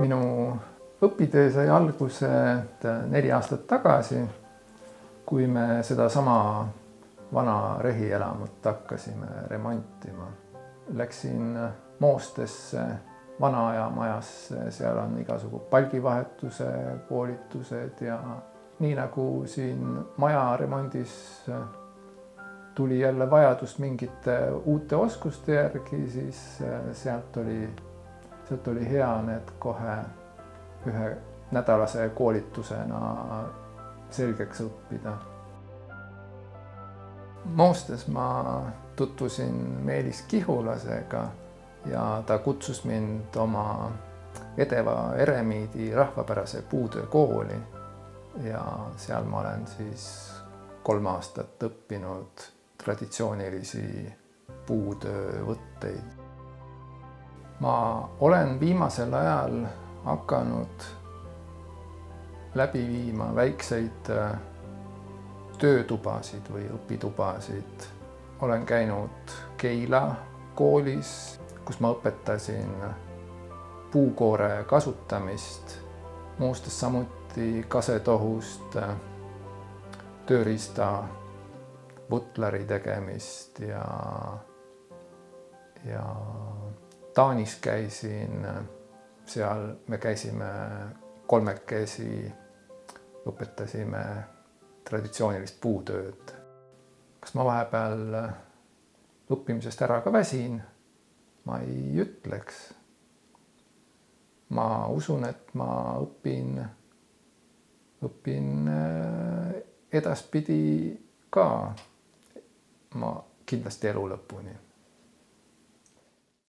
minu õpitöö sai alguse neli aastat tagasi, kui me sedasama vana rehielamut hakkasime remontima. Läksin Moostesse, vana aja majasse, seal on igasugu palgivahetuse koolitused ja nii nagu siin maja remondis tuli jälle vajadus mingite uute oskuste järgi, siis sealt oli, sealt oli hea need kohe ühe nädalase koolitusena selgeks õppida. Moostes ma tutvusin Meelis Kihulasega ja ta kutsus mind oma Edeva Eremiidi rahvapärase puutöö kooli ja seal ma olen siis kolm aastat õppinud traditsioonilisi puutöövõtteid. Ma olen viimasel ajal hakanud läbi viima väikseid töötubasid või õpitubasid. olen käinud Keila koolis, kus ma õpetasin puukoore kasutamist, Moostes samuti kasetohust, tööriista butleri tegemist ja, ja Taanis käisin, seal me käisime kolmekesi, õpetasime traditsioonilist puutööd. kas ma vahepeal õppimisest ära ka väsin? ma ei ütleks. ma usun, et ma õpin, õpin edaspidi ka ma kindlasti elu lõpuni